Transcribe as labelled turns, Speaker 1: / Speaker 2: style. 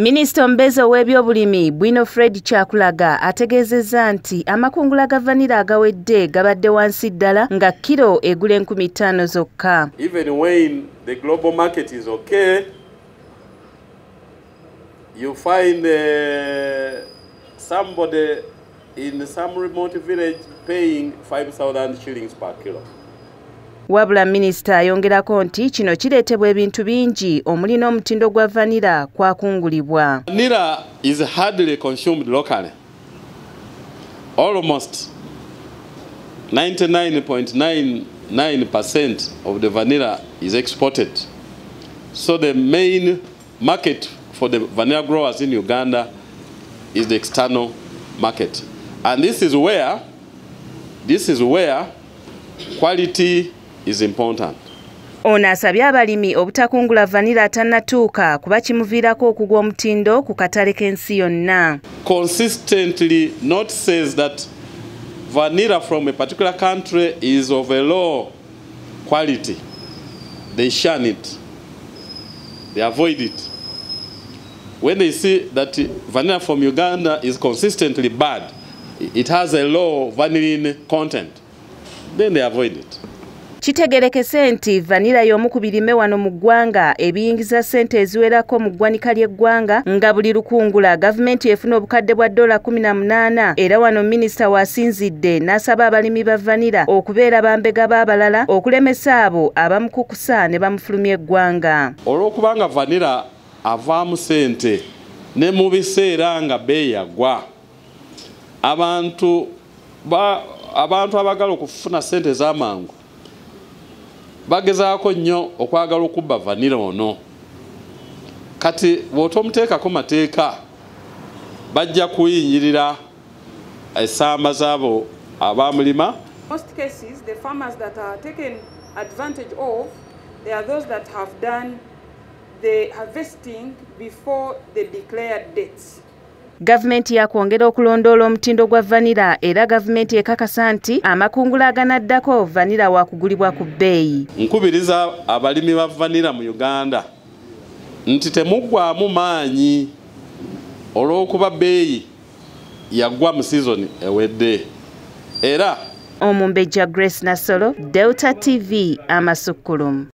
Speaker 1: minisita omubeezi ow'ebyobulimi bwino fred kyakulaga ategeezezza nti amakungula ga vanira agawedde gabadde wansi ddala nga kiro egula enkumi ttaano zokka.
Speaker 2: Even when the global market is okay you find uh, somebody in some remote village paying 5000 shillings per kilo
Speaker 1: wabula minisita ayongerako nti kino kireetebwa ebintu bingi omuli n'omutindo gwa vanira kwakungulibwa
Speaker 2: vanilla is hardly consumed locally. Almost 99.99% of the vanilla is exported. So the main market for the vanilla growers in uganda is the external market. And this is where this is where quality is important.
Speaker 1: ono asabye abalimi obutakungula vanira atannatuuka kuba kimuviirako okugwa omutindo ku katale k'ensi yonna.
Speaker 2: Consistently not says that vanilla from a particular country is of a low quality. They shun it. They avoid it. When they see that vanilla from uganda is consistently bad it has a low vanillin content then they avoid it
Speaker 1: kitegerekese nti vanira y'omu ku birime wano mu ggwanga ebiyingiza ssente eziwerako mu ggwanika ly'eggwanga nga buli lukungula gavumenti efuna obukadde bwa ddoola 18 era wano minisita waasinzidde n'asaba abalimi ba vanira okubeera bambega b'abalala okulemesa abo abamukukusa ne bamufulumya eggwanga.
Speaker 2: Olw'okubanga vanira avaamu ssente ne mu biseera nga bbeeyi yagwa abantu abantu abagala okufuna ssente ez'amangu bagezaako nnyo okwagala okubba vanira ono. Kati bw'otomuteekako mateeka bajja kuyinyirira essamba z'abo abamulima.
Speaker 3: Most cases the farmers that are taken advantage of they are those that have done the harvesting before the declared dates
Speaker 1: gavumenti yakwongera okulondoola omutindo gwa vanira era gavumenti ekakasa nti amakungula aganaddako vanira wakugulibwa ku bbeeyi.
Speaker 2: Nkubiriza abalimi ba vanira mu uganda nti temuggwamu maanyi olw'okuba bbeeyi yaggwa mu sizoni ewedde. Era
Speaker 1: omumbejja grace nasolo delta tv amasukkulumu